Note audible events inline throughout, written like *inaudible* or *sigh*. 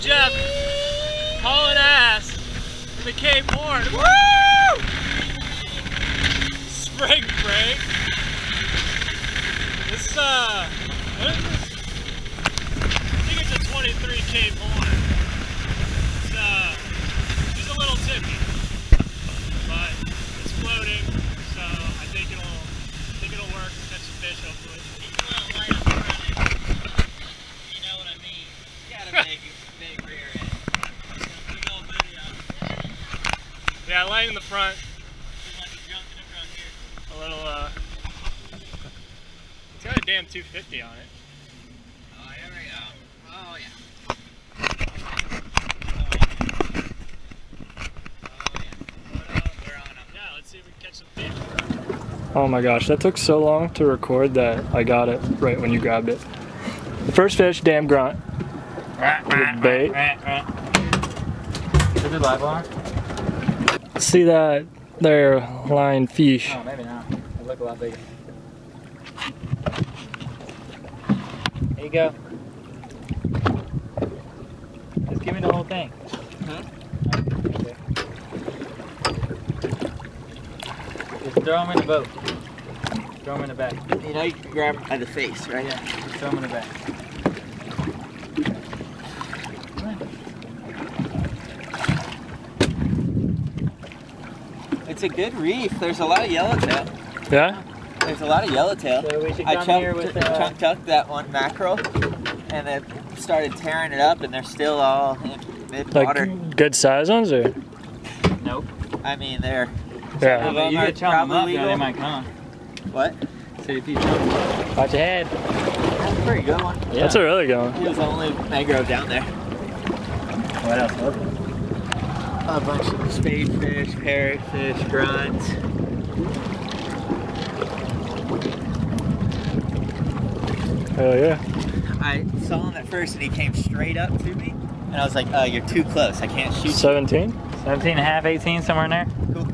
Jeff hauling ass in the Cape Horn. Woo! Spring break. This uh, what is this? I think it's a 23 Cape Horn. It's uh, just a little tippy, but it's floating, so I think it'll, I think it'll work. Catch some fish hopefully. You know what I mean? Got a big, big rear end. Big old booty out. Yeah, light in the front. Seems like he's drunk in the front. A little uh, it's got a damn 250 on it. Oh, yeah, right. Oh, oh yeah. Oh, yeah. We're on 'em. Yeah, let's see if we catch some fish. Oh my gosh, that took so long to record that I got it right when you grabbed it. The first fish, damn grunt. With bait. Is it live on? See that there line fish. Oh, maybe not. They look a lot bigger. There you go. Just give me the whole thing. Huh? Okay. Just throw them in the boat. Throw them in the back. You know, you can grab him by the face, right? Yeah, just throw them in the back. It's a good reef. There's a lot of yellowtail. Yeah? There's a lot of yellowtail. So we should I come chunk, here with uh, chunk tucked that one mackerel, and then started tearing it up, and they're still all in mid water. Like good size ones or? Nope. I mean, they're Yeah. Of them you are could chum them up, probably yeah, they legal. might come. what? See if you chum them. Watch your head. That's a pretty good one. Yeah. That's a really good one. He was the only mangrove down there. What else? was there? A bunch of spade fish, spadefish, parrotfish, grunts. Hell yeah. I saw him at first, and he came straight up to me, and I was like, "Uh, you're too close. I can't shoot." you." 17? 17 and a half, 18, somewhere in there? Cool.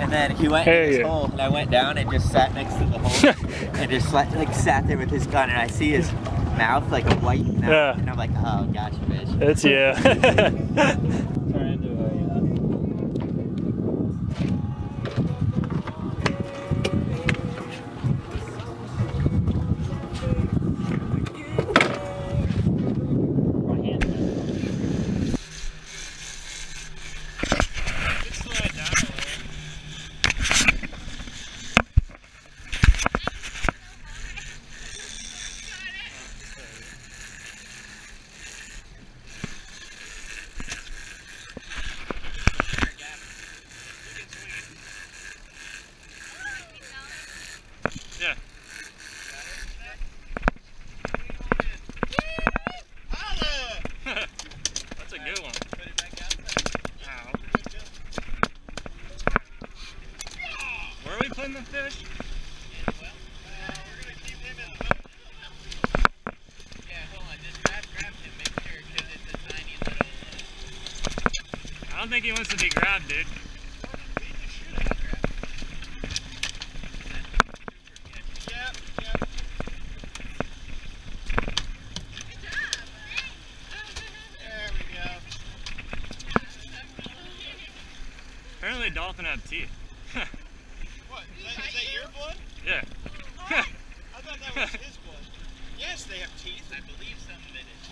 And then he went Hey, in his yeah. hole, and I went down and just sat next to the hole, *laughs* and just like, like sat there with his gun, and I see his mouth like a white mouth, Yeah. and I'm like, "Oh, gosh, bitch." It's yeah. *laughs* *laughs* Turn into a, uh, my hand. Just slow it down a little. Yeah. That's a good one. Ow. Where are we putting the fish? I don't think he wants to be grabbed, dude. Apparently, dolphin have teeth. What? Is that, is that your blood? Yeah. I thought that was his blood. Yes, they have teeth. I believe some of it is.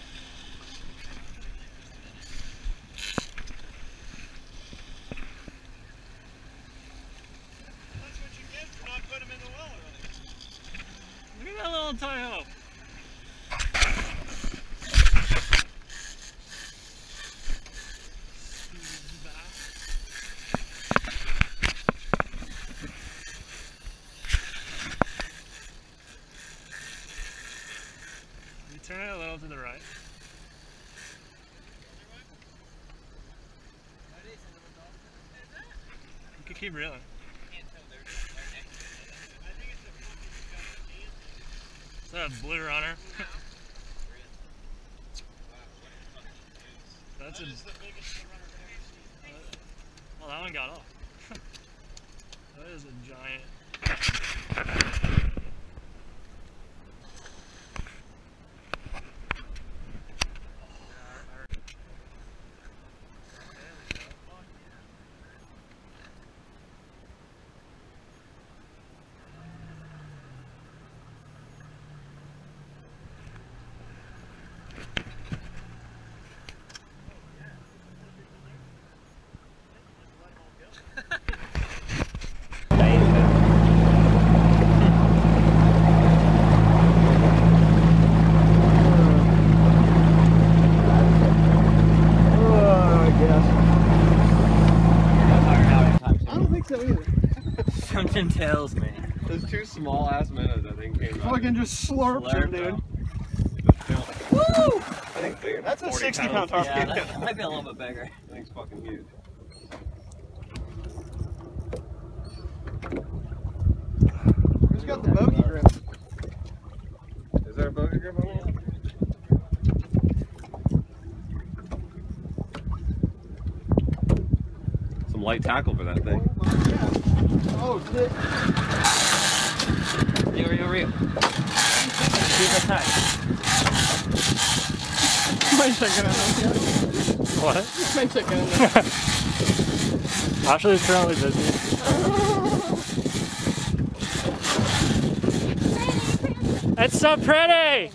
That's what you get for not putting him in the well earlier. Look at that little tiny hole. You turn it a little to the right. You can keep reeling. Is that a blue runner? *laughs* That's a. Well, that one got off. *laughs* that is a giant. Something tells me. Those two small ass minnows, I think, came Fucking just slurped, slurped them, dude. Woo! I think bigger. That's a 60 pound tarpon. Yeah, might be a little bit bigger. I think it's fucking huge. There a Boga Grip on? Some light tackle for that thing. Oh, shit. Reel, reel, reel. Keep it tight. My chicken in there. What? My chicken in there. Ashley's currently busy. *laughs* It's so pretty!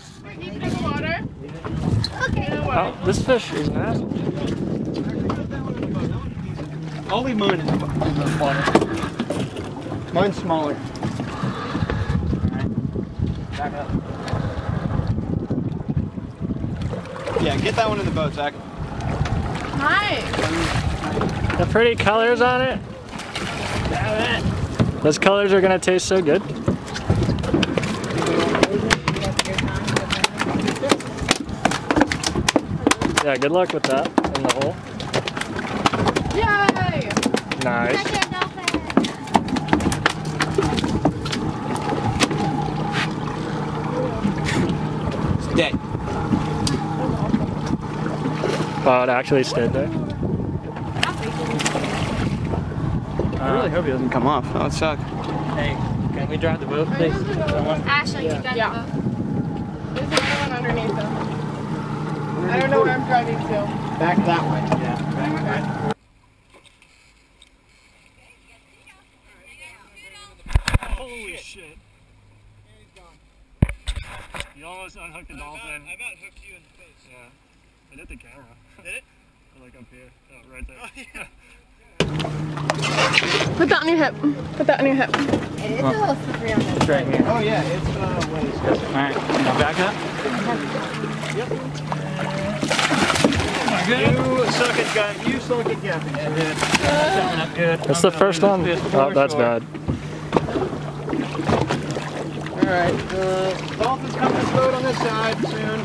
Oh, this fish is an asshole. I'll leave mine in the, in the water. Mine's smaller. Back up. Yeah, get that one in the boat, Zach. The pretty colors on it. Damn it. Those colors are gonna taste so good. Yeah, good luck with that in the hole. Yay! Nice. It's dead. Oh, it actually stayed there. I really hope he doesn't come off. That would suck. Hey, can we drive the boat, please? Someone? Ashley, you got Yeah. the boat. There's another one underneath them. I don't know where I'm driving to. Back that way. Yeah. Holy shit. You almost unhooked the dolphin. I about hooked you in the face. Yeah. It hit the camera. Did it? *laughs* like up here. Oh, right there. *laughs* Put that on your hip. Put that on your hip. It is a little slippery on this. Right here. Oh, yeah, it's uh, ways. Alright, now back up. You suck at gun. You suck at gaffing. Coming up good. That's the first one. Oh, that's bad. All right. Uh, dolphins coming to boat on this side soon.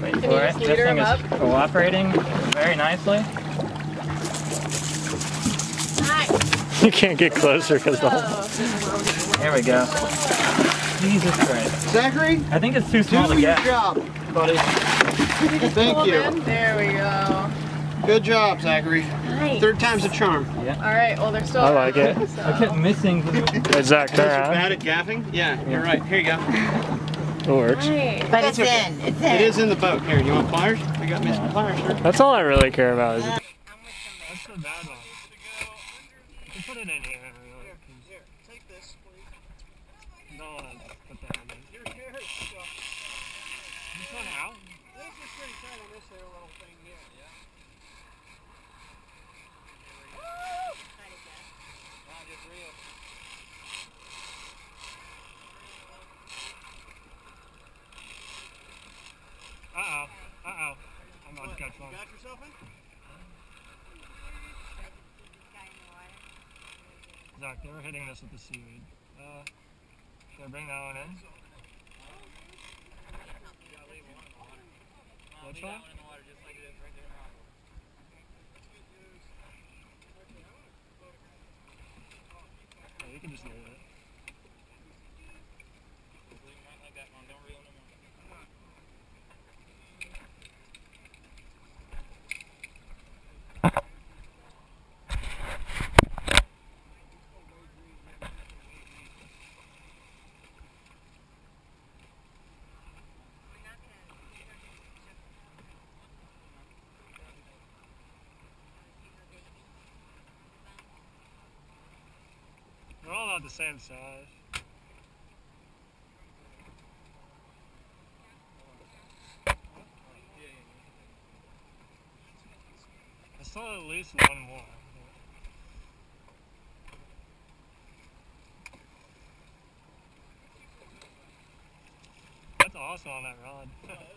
Wait Can for it. just This thing him is cooperating very nicely. Nice. You can't get closer because the hole. There we go. Jesus Christ. Zachary, I think it's too do small to your get. job, buddy. Thank you. in. There we go. Good job, Zachary. Nice. Third time's a charm. Yeah. All right. Well, they're still. I like it. So. I kept missing. Hey, Zach, turn You're bad at gaffing? Yeah, you're right. Here you go. It works. Nice. But it's in. It's in. It is in the boat. Here, you want pliers? We got missing pliers, sir. That's all I really care about. Is That's the bad one. Put it in here. Really, 'cause Here, take this, please. you don't want to put that in there. Here, here. So, This one out? this is pretty tight on this here little thing here. Yeah. Now just reel. Uh-oh. Uh-oh. One. Got yourself in? Zach, they were hitting this with the seaweed. Uh, should I bring that one in? Which one? Yeah, you can just leave it. They're all about the same size. I saw at least one more. That's awesome on that rod. *laughs*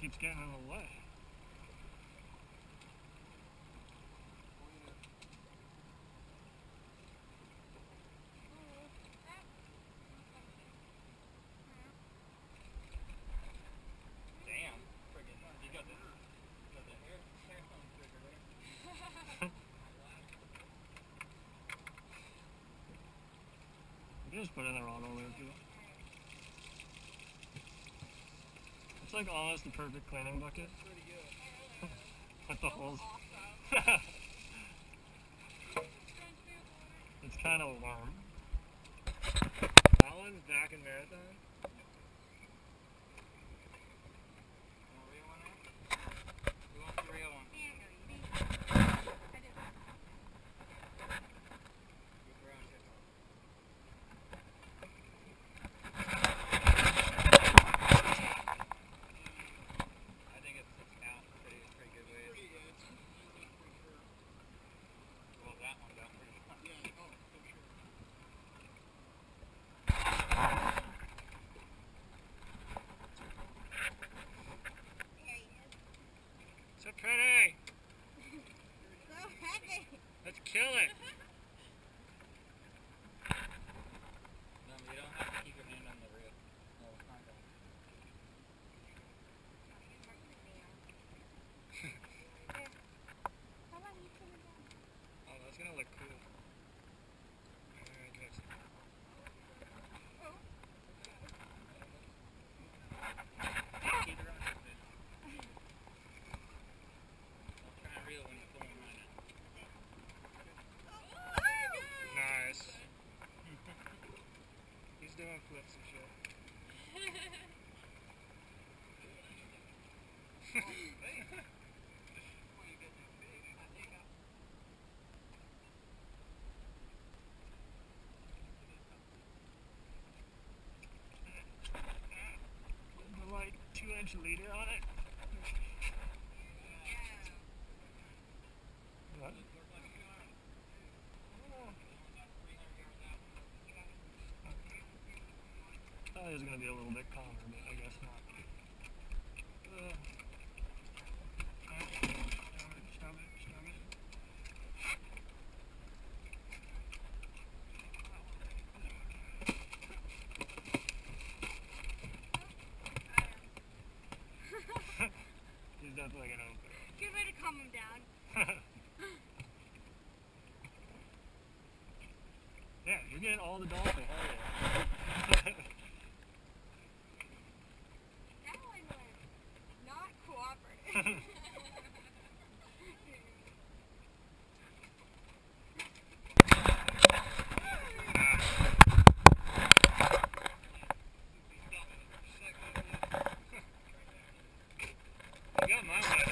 keeps getting in the way. Just put in the wrong over there. It's like almost the perfect cleaning bucket. With the holes. *laughs* it's kind of warm. One's back in marathon. Want a real one now? Who wants the real one? Look around here. I think it sits out pretty, pretty good ways. Well, that one down pretty far. So pretty. Let's kill it. No, you don't have to keep your hand on the reel. No, not that. Oh, that's gonna look cool. Alright, guys. Keep it on your bit. Don't try and reel when you're pulling right now. Nice. He's doing flips and shit. The like two inch leader on it. Thought gonna be a little bit calmer, but I guess not. Uh, stop it, stop it, stop it. He's definitely gonna open it. Good way to calm him down. *laughs* Yeah, you're getting all the dolphin. Hell yeah. Alan was not cooperative. I got mine wet.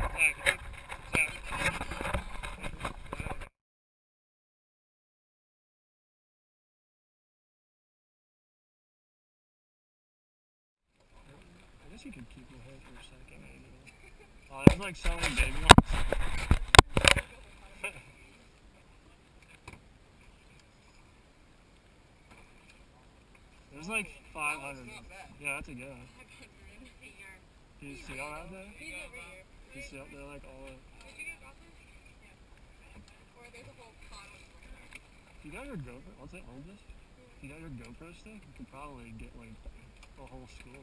Uh, Zach, you think- Zach. I guess you could keep your hair for a second. Oh, *laughs* *laughs* there's like many baby ones. There's like 500. Yeah, that's a good one. Do you see all that there? Do you see up there like all the... You got your GoPro, hold this. You got your GoPro stick, you could probably get like the whole school.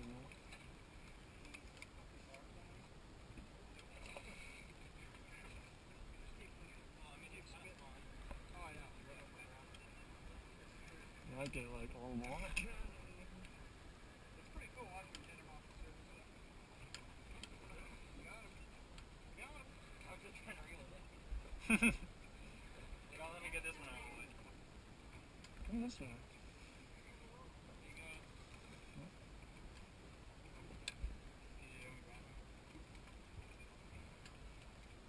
Know? Like all one. You don't let me get this one out of the way. This way.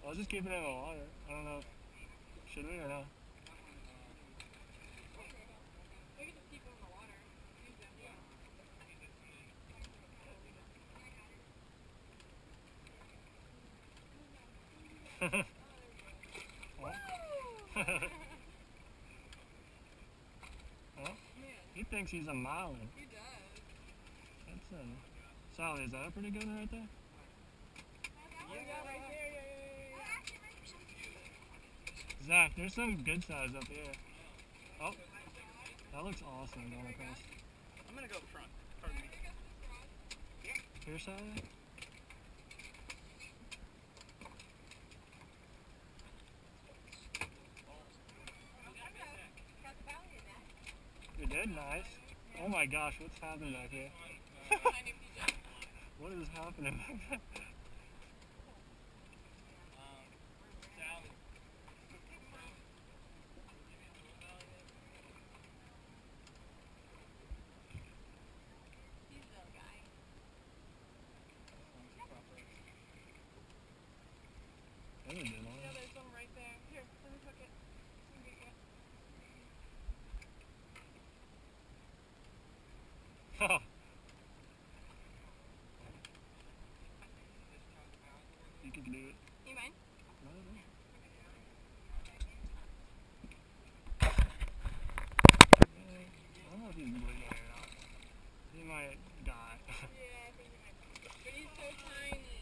I was just keeping it in the water. I don't know. Should we or not? Huh? *laughs* He thinks he's a marlin. He does. That's awesome. Sally, is that a pretty good one right there? Zach, there's some good size up here. Oh, that looks awesome going across. I'm gonna go front. Pardon me. Here, Sally? Nice. Oh my gosh, what's happening back here? *laughs* what is happening back there? That would be nice. Yeah, there's one right there. Here, let me hook it. Let me get you. Oh. You can do it. You mind? No, no. If he's bleeding. He might die. Yeah, I think you might. But he's so tiny.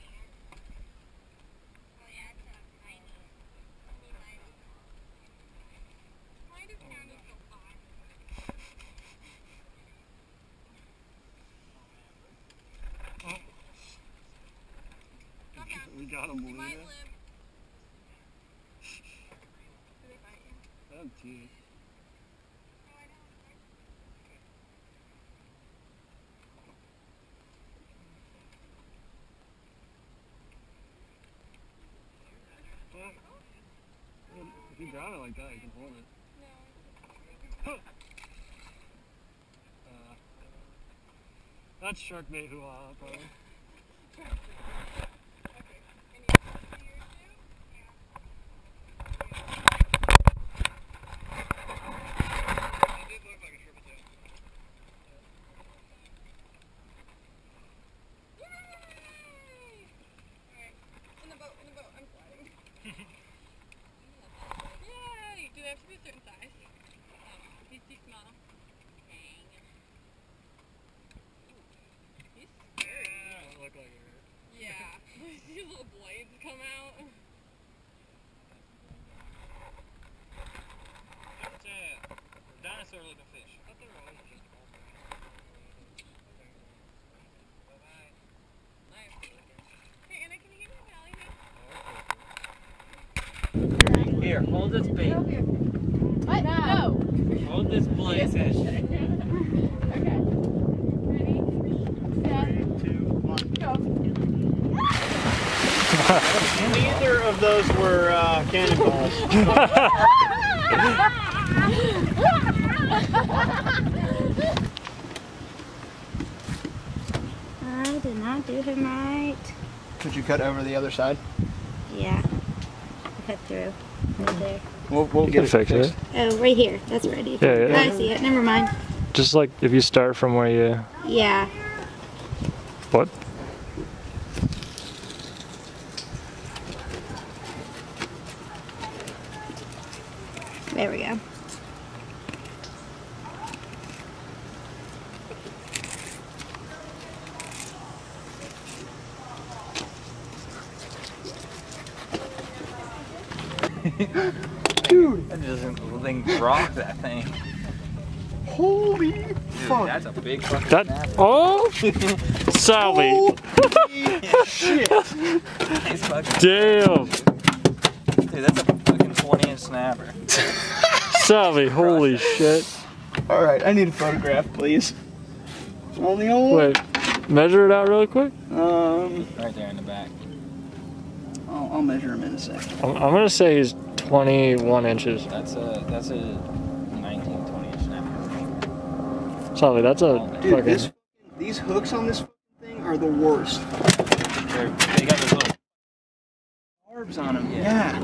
Oh yeah, tiny. He might. County so? Okay. we got him you? That's cute. No, I don't. Well, if you grab it like that, you can hold it. No. Uh, that's shark bait hoo probably. In the boat, in the boat, I'm sliding. Yay! Do they have to be a certain size? Oh, he's too small. Dang. He's scary. Don't look like it hurt. Yeah. These little blades come out. It's a dinosaur looking fish. I thought they were always just Hey, Anna, can you give me a valley Here, hold this bait. What? No. Hold this blade fish. *laughs* Okay. Ready? Set. Go. Neither of those were uh, cannonballs. I did not do him right. Could you cut over the other side? Yeah. I cut through. Right there. We'll, we'll get it fix it. fixed. Oh, right here. That's ready. Yeah, yeah. I see it. Never mind. Just like if you start from where you. Yeah. What? There we go. Dude, That doesn't thing rock that thing. holy Dude, fuck. that's a big fucking That. snapper. Oh! Sally! Holy *laughs* shit. Nice fucking- Damn! Dude, that's a fucking 20 inch snapper. *laughs* Sally, holy shit. All right, I need a photograph, please. Only on Wait, measure it out really quick. Um, Right there in the back. I'll, I'll measure him in a second. I'm, I'm gonna say he's 21 inches. That's a that's a 19, 20 inch snapper. Sally, that's a Dude, fucking. this these hooks on this thing are the worst. They're, they got those little. Barbs on them. Yeah.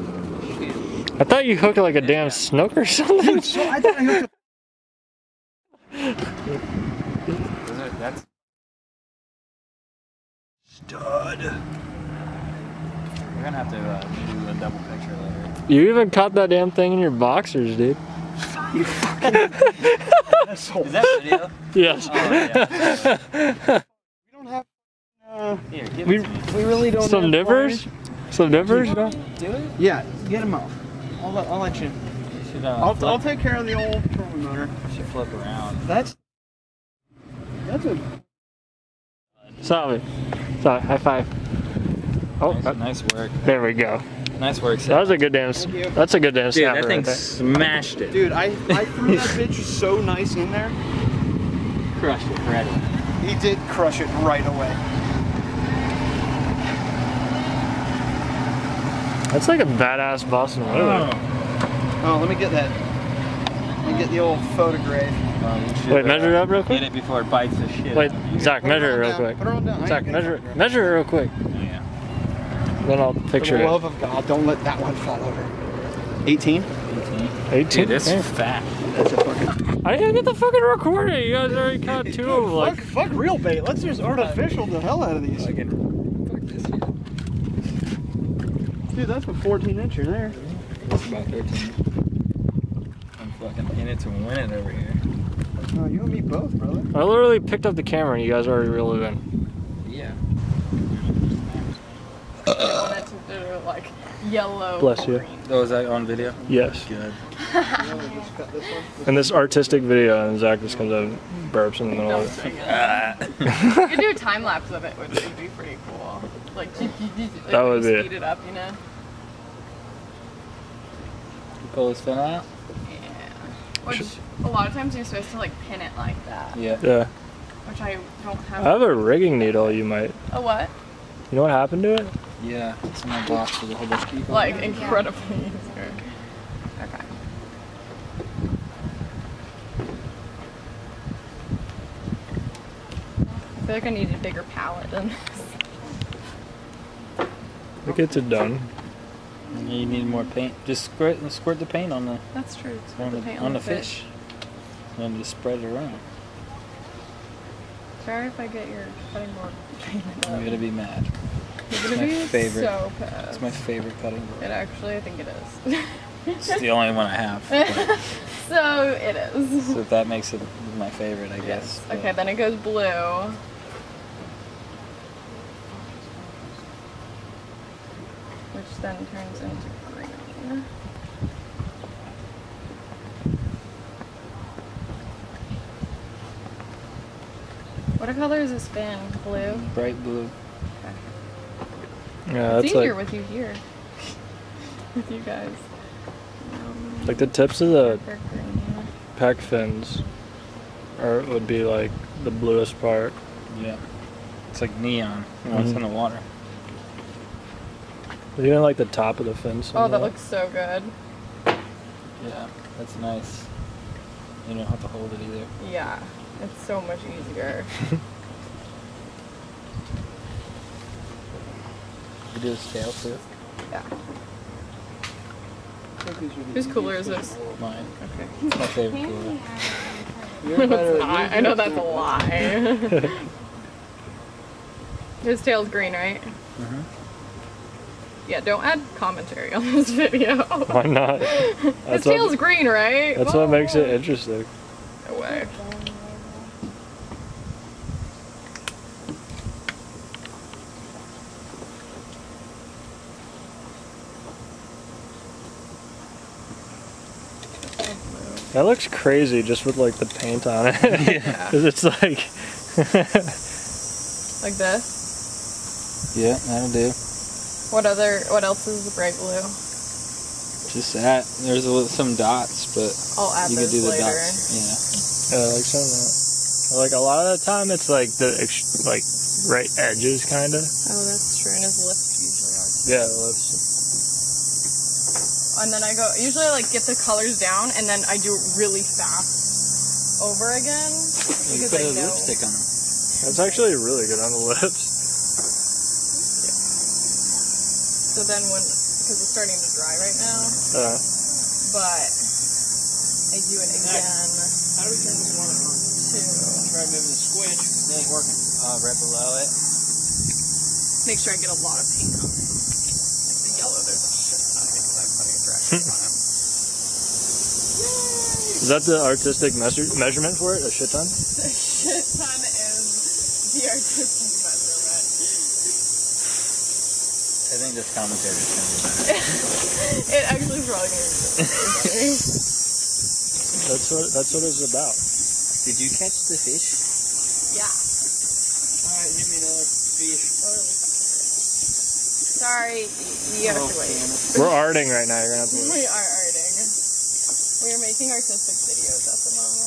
Yeah. I thought you hooked like a damn snook or something. Dude, so I thought I hooked Those are, that's stud. we're gonna have to uh, do a double picture later. You even caught that damn thing in your boxers, dude. You fucking asshole. Is that video? Yes. Oh, yeah. *laughs* Uh, Here, give We- it to me. we really don't. Some have nivers? Some nivers? No? Do it? Yeah, get him off. I'll let, I'll let you. You should, uh, I'll, I'll take care of the old trolling motor. you should flip around. That's that's a Stop it. Stop. High five. Oh, Nice, uh, nice work. there we go. Nice work, That was a good damn. s- Thank you. That's a good damn Dude, snapper that thing right smashed it. dude. I I *laughs* threw that bitch so nice in there. crushed it right away. He did crush it right away. That's like a badass Boston Whaler. Oh. oh, let me get that. Let me get the old photograph. Well, you should, Wait, measure it up real Get it before it bites the shit. Wait, out of you. Zach, measure it real down, quick. Put her on down. Zach, measure photographed. measure it real quick. Yeah. Then I'll For picture the it. love of God, don't let that one fall over. 18? 18. 18. Dude, this Yeah. is fat. That's a fucking. I didn't get the fucking recording. You guys already caught two of them. Like, fuck, fuck real bait. Let's just artificial the hell out of these. Fuck this shit. Dude, that's a 14 incher there. It's about 13. I'm fucking in it to win it over here. Oh, you and me both, brother. I literally picked up the camera and you guys already reeled it in. Yeah. I wanted to do like yellow. Bless you. green. Oh, is that on video? Yes. Good. and this one. In this artistic video, and Zach just comes out and burps in the middle of it. pretty. You could do a time lapse of it, which would be pretty cool. Like, *laughs* like That when would be- speed it up, you know? You pull his fin out? Yeah. Which a lot of times you're supposed to like pin it like that, Yeah. Yeah. which I don't have. I have a rigging needle you might. a what? You know what happened to it? Yeah. It's in my box with a whole bunch of people. Like incredibly easier. Okay. I feel like I need a bigger palette than this. It gets it done. You need more paint. Just squirt, squirt the paint on the That's true. It's on the, paint on the fish. And just spread it around. Sorry if I get your cutting board painted. I'm gonna be mad. It's gonna my be favorite. so pissed. It's my favorite cutting board. It actually, I think it is. It's the only one I have. *laughs* so it is. so that makes it my favorite, I guess. but- Okay, then it goes blue. Which then turns into green. What color is this fin? Blue? Bright blue. Yeah, it's easier like with you here. *laughs* with you guys. Um, like the tips of the Darker green, yeah. pec fins, or would be like the bluest part. Yeah. It's like neon when it's mm-hmm. in the water. But even like the top of the fins. Oh, that looks so good. Yeah, that's nice. You don't have to hold it either. Yeah, it's so much easier. *laughs* You do his tail too. Yeah. Whose cooler is this? Mine. Okay. It's my favorite cooler. You're better. It's not. I know that's a lie. *laughs* His tail's green, right? Mhm. Yeah, don't add commentary on this *laughs* video. Why not? *laughs* His That's tail's what, green, right? that's what makes it interesting. No way. That looks crazy just with like the paint on it. *laughs* Yeah. *laughs* 'Cause it's like *laughs* Like this. Yeah, that'll do. What other? What else is the bright blue? Just that. There's a, little- some dots, but I'll add you can could do the later. dots. yeah, like some of that. Like a lot of the time it's like the ex- like right edges kind of. Oh, that's true. And his lips usually are. Yeah, the lips. And then I go. Usually, I like get the colors down, and then I do it really fast over again Yeah. You because put I a know. lipstick on them. That's actually really good on the lips. So then when, because it's starting to dry right now, Uh, but I do it again How do we turn this one on? to Try moving the squidge. It ain't working. Uh, right below it. make sure I get a lot of paint on it. Like the yellow, there's a shit ton of it because I'm putting direction on it. Is that the artistic measure- measurement for it? A shit ton? The shit ton is the artistic measurement. I think this commentary is gonna be. *laughs* It actually is probably gonna be That's what that's what it's about. Did you catch the fish? Yeah. Alright, hit me another fish. Sorry, you have to wait. We're arting right now. You're gonna have to wait. We are arting. We are making artistic videos at the moment.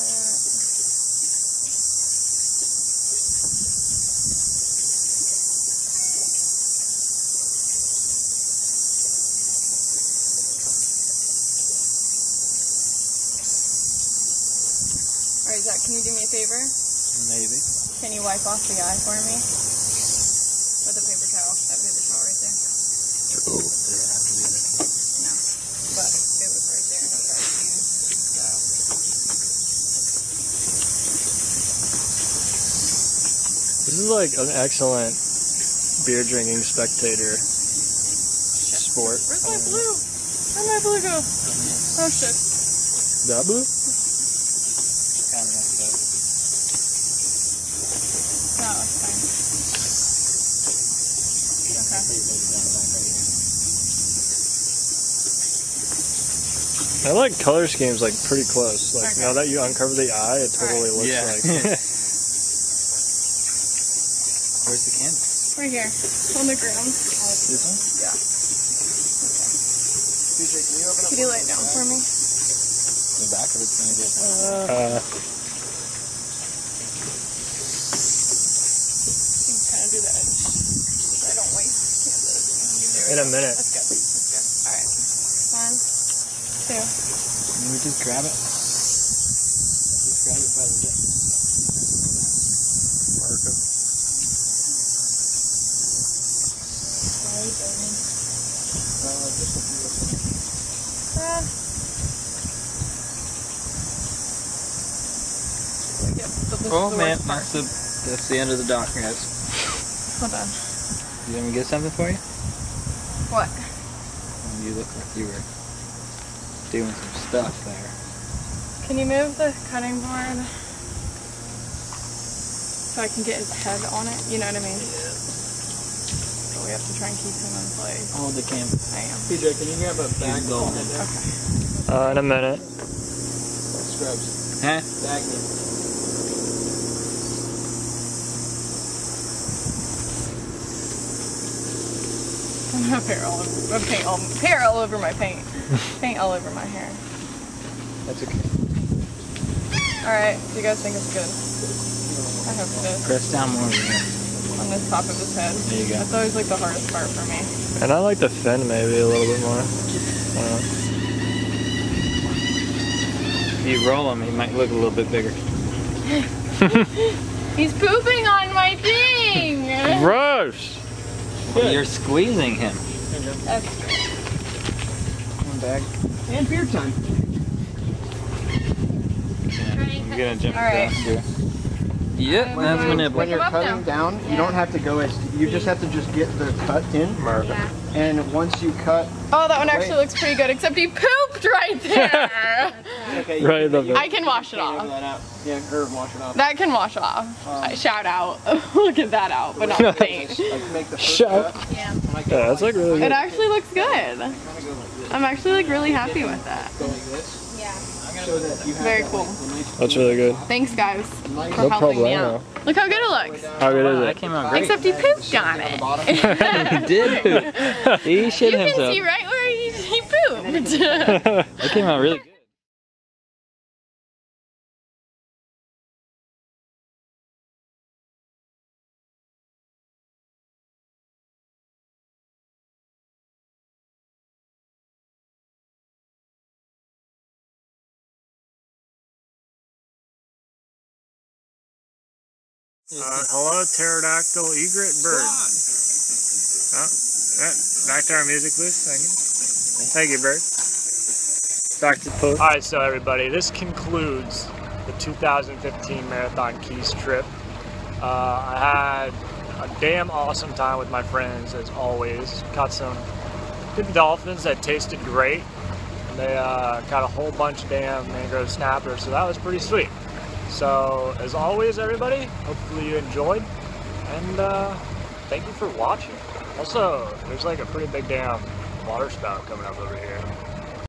Alright, Zach, can you do me a favor? Maybe. Can you wipe off the eye for me? With a paper towel. That paper towel right there. No. But it was right there. No problem. This is like an excellent beer drinking spectator sport. Where's my blue? Where'd my blue go? Oh shit. That blue? Kinda messed up. No, it's fine. Okay. I like color schemes like pretty close. Like Okay. now that you uncover the eye, it totally looks Yeah. like. *laughs* Where's the canvas? Right here. On the ground. This one? Yeah. Okay. Can you lay it down for me? The back of it's gonna get. uh, You can kind of do the edge. I don't in a minute. That's good. That's good. Alright. One, two. Can we just grab it? Just grab it by the zip. Ah. Yep, Oh man, that's the that's the end of the dock, guys. Hold on. You want me to get something for you? What? You look like you were doing some stuff there. Can you move the cutting board so I can get his head on it? You know what I mean? So we have to try and keep him in place. Hold the camera. I am. PJ, can you grab a bag of Okay. Uh, in a minute. scrubs? Huh? Bag I'm *laughs* gonna hair all over, uh, paint all, hair all over my paint. *laughs* paint all over my hair. That's okay. Alright, do you guys think it's good? I hope it is. Press down more here. On the top of his head. There you go. That's always like the hardest part for me. And I like the fin maybe a little bit more. Uh, If you roll him, he might look a little bit bigger. *laughs* He's pooping on my thing! gross. You're squeezing him. That's One bag. And beer time. I'm gonna jump All right. across here. Yep, I'm that's my going- When you're cutting now. down, Yeah. you don't have to go as you just have to just get the cut in. Yeah. And once you cut, Oh, that one actually Wait. looks pretty good, except he pooped right there. okay, you Right you it. I can wash it off. that. Yeah, or wash it off. That can wash off. Um, Shout out. Look at that out, but not the paint. Like make the first Shut cut. Yeah. Like, Yeah, that's like really It good. actually looks good. kinda go like this. I'm actually like really happy with that. Very cool. like, the nice That's really good. Thanks guys for No helping me out. Look how good it looks. How good is That it? came out great. Except he pooped on it. *laughs* he did poop. He shit you can himself. see right where he, he pooped. *laughs* *laughs* That came out really good. Uh, hello, pterodactyl egret bird. Oh, yeah, back to our music booth. Thank you. Thank you, bird. Back to post. All right, so everybody, this concludes the 2015 Marathon Keys trip. Uh, I had a damn awesome time with my friends, as always. Caught some good dolphins that tasted great. They uh, caught a whole bunch of damn mangrove snappers, so that was pretty sweet. So, as always, everybody, hopefully you enjoyed. And uh, thank you for watching. Also, there's like a pretty big damn water spout coming up over here.